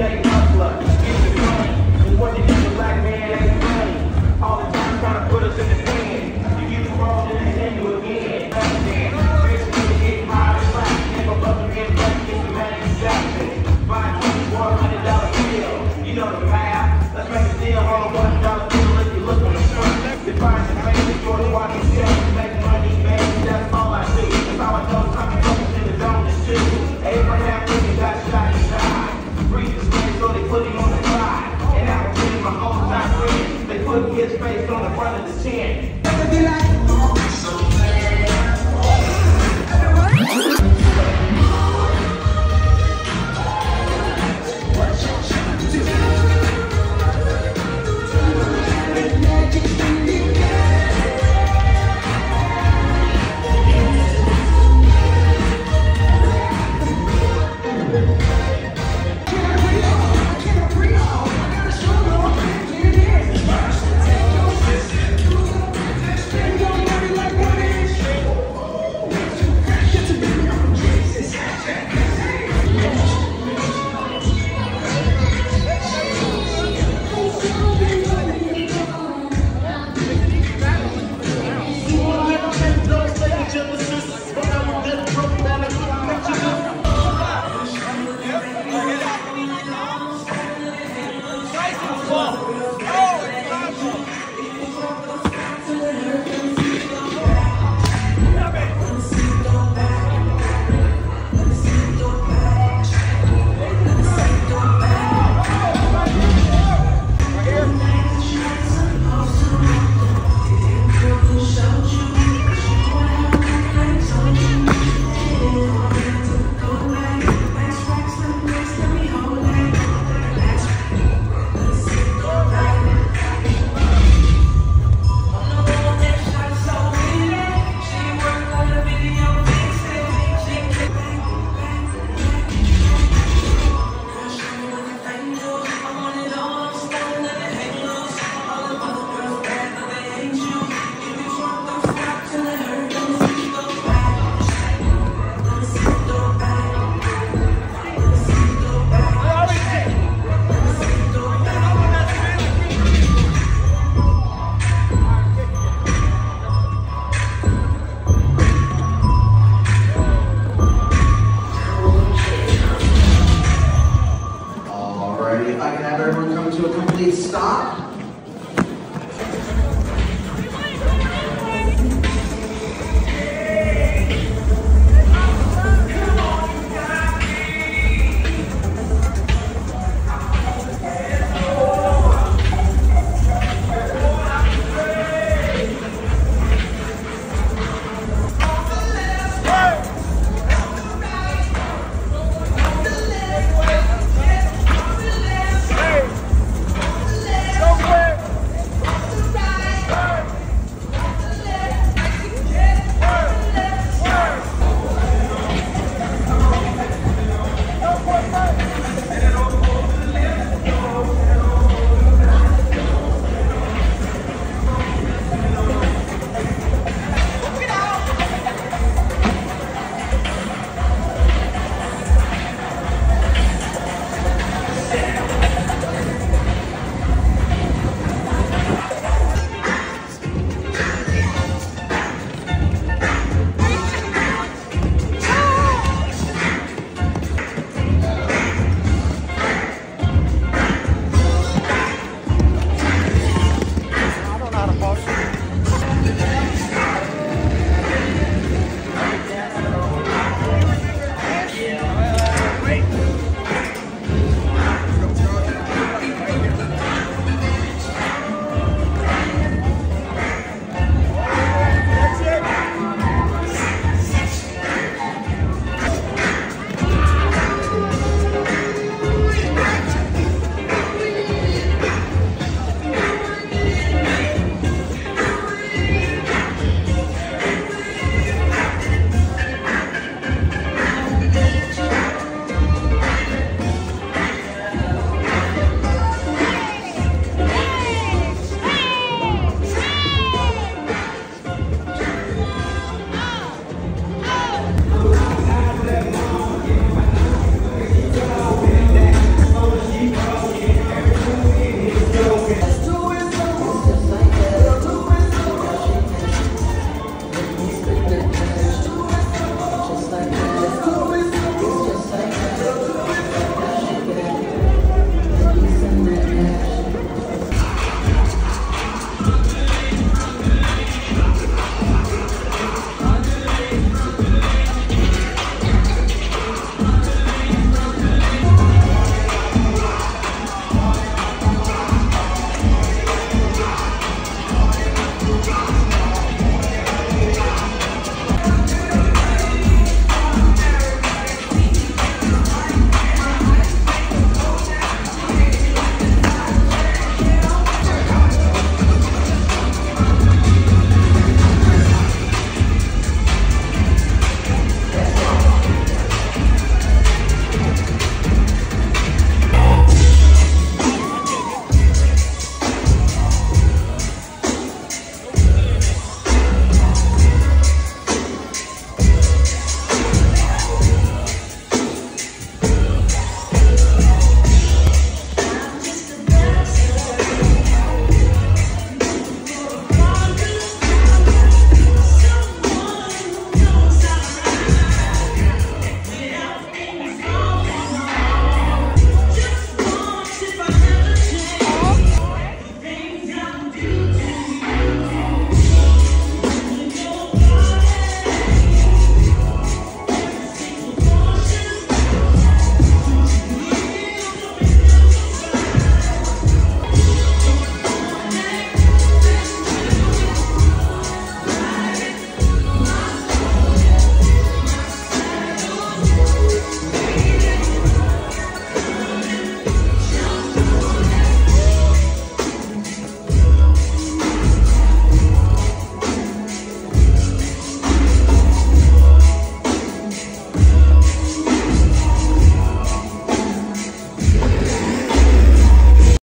every day boogie is based on the front of the chin. 어?